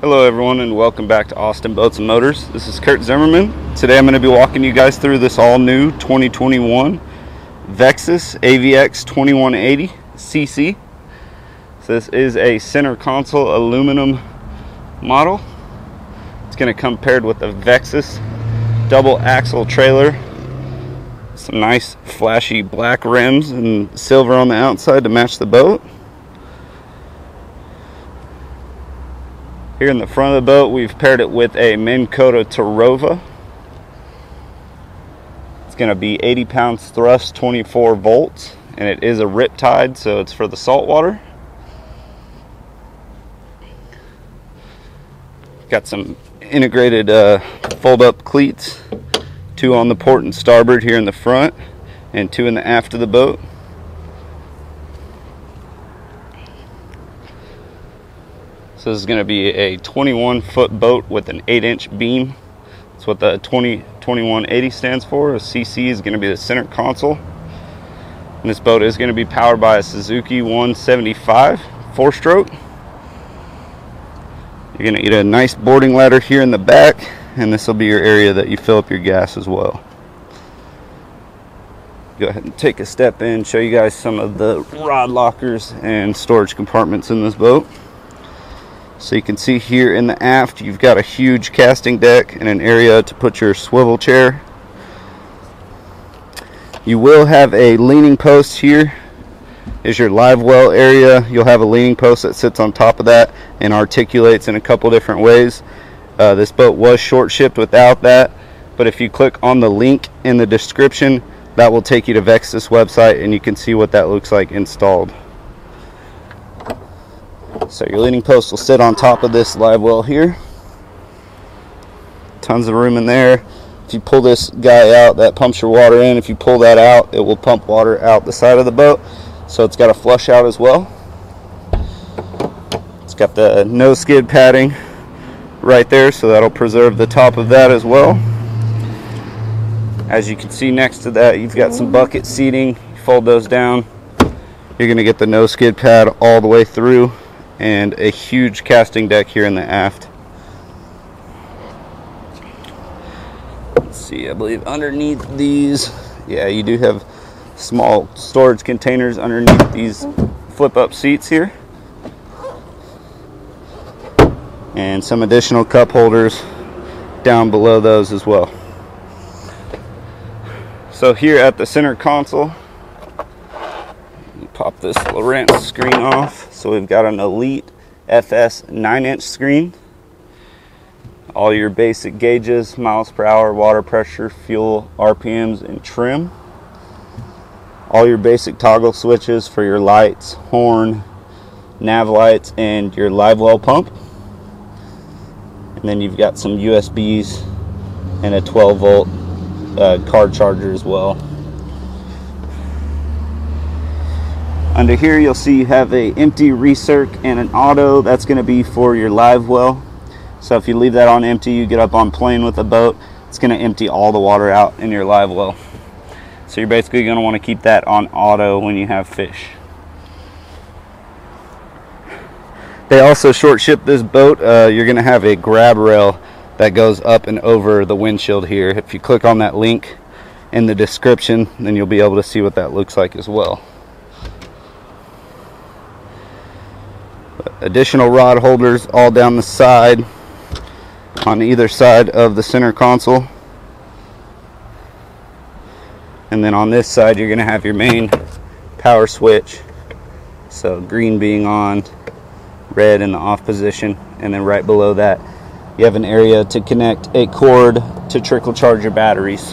Hello everyone and welcome back to Austin Boats and Motors. This is Kurt Zimmerman. Today I'm going to be walking you guys through this all new 2021 Vexus AVX 2180 CC. So this is a center console aluminum model. It's going to come paired with a Vexus double axle trailer. Some nice flashy black rims and silver on the outside to match the boat. Here in the front of the boat, we've paired it with a Minn Kota Terrova. It's going to be 80 pounds thrust, 24 volts, and it is a Riptide, so it's for the saltwater. Got some integrated uh, fold-up cleats, two on the port and starboard here in the front, and two in the aft of the boat. This is going to be a 21 foot boat with an 8 inch beam. That's what the 20, 2180 stands for. A CC is going to be the center console. And this boat is going to be powered by a Suzuki 175 four stroke. You're going to get a nice boarding ladder here in the back, and this will be your area that you fill up your gas as well. Go ahead and take a step in, show you guys some of the rod lockers and storage compartments in this boat. So you can see here in the aft, you've got a huge casting deck and an area to put your swivel chair. You will have a leaning post here is your live well area. You'll have a leaning post that sits on top of that and articulates in a couple different ways. Uh, this boat was short shipped without that, but if you click on the link in the description, that will take you to Vexus website and you can see what that looks like installed. So your leaning post will sit on top of this live well here. Tons of room in there. If you pull this guy out, that pumps your water in. If you pull that out, it will pump water out the side of the boat. So it's got a flush out as well. It's got the no skid padding right there, so that'll preserve the top of that as well. As you can see next to that, you've got some bucket seating. fold those down. You're going to get the no skid pad all the way through and a huge casting deck here in the aft. Let's see, I believe underneath these, yeah, you do have small storage containers underneath these flip up seats here. And some additional cup holders down below those as well. So here at the center console, this Lowrance screen off. So we've got an Elite FS 9 inch screen. All your basic gauges, miles per hour, water pressure, fuel, RPMs, and trim. All your basic toggle switches for your lights, horn, nav lights, and your live well pump. And then you've got some USBs and a 12 volt uh, car charger as well. Under here you'll see you have a empty recirc and an auto. That's going to be for your live well. So if you leave that on empty, you get up on plane with a boat, it's going to empty all the water out in your live well. So you're basically going to want to keep that on auto when you have fish. They also short ship this boat. Uh, you're going to have a grab rail that goes up and over the windshield here. If you click on that link in the description, then you'll be able to see what that looks like as well. Additional rod holders all down the side on either side of the center console. And then on this side you're going to have your main power switch. So green being on red in the off position and then right below that you have an area to connect a cord to trickle charge your batteries.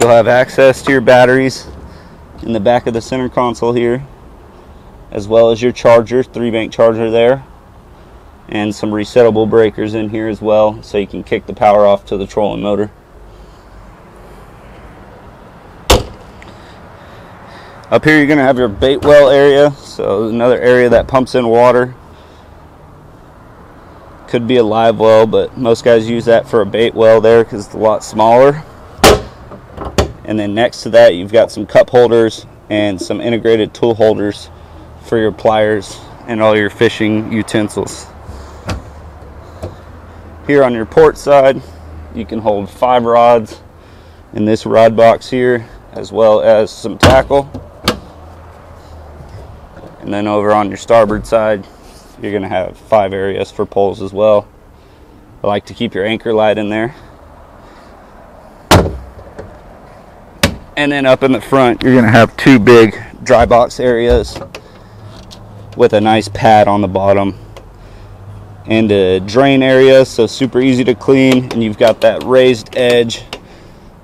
You'll have access to your batteries in the back of the center console here as well as your charger, three bank charger there, and some resettable breakers in here as well so you can kick the power off to the trolling motor. Up here you're going to have your bait well area, so another area that pumps in water. Could be a live well, but most guys use that for a bait well there because it's a lot smaller. And then next to that you've got some cup holders and some integrated tool holders for your pliers and all your fishing utensils. Here on your port side, you can hold five rods in this rod box here, as well as some tackle. And then over on your starboard side, you're gonna have five areas for poles as well. I like to keep your anchor light in there. And then up in the front, you're gonna have two big dry box areas with a nice pad on the bottom and a drain area so super easy to clean. And you've got that raised edge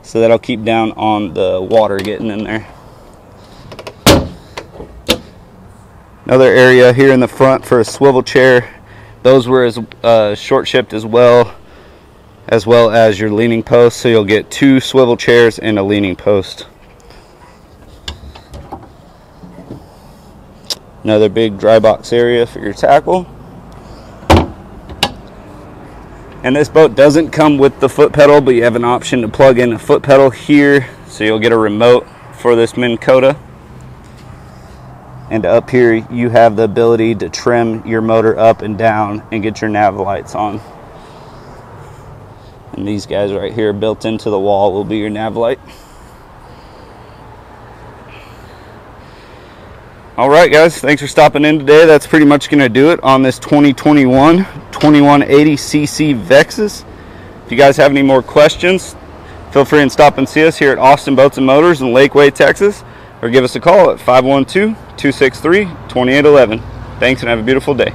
so that'll keep down on the water getting in there. Another area here in the front for a swivel chair. Those were as uh, short shipped as well as well as your leaning post. So you'll get two swivel chairs and a leaning post another big dry box area for your tackle. And this boat doesn't come with the foot pedal but you have an option to plug in a foot pedal here so you'll get a remote for this Minn Kota and up here you have the ability to trim your motor up and down and get your nav lights on. And these guys right here built into the wall will be your nav light all right guys thanks for stopping in today that's pretty much going to do it on this 2021 2180 cc vexus if you guys have any more questions feel free and stop and see us here at austin boats and motors in lakeway texas or give us a call at 512 263 2811. Thanks and have a beautiful day.